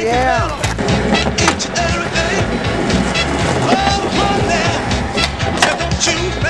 yeah. it. Each and every day. Oh, you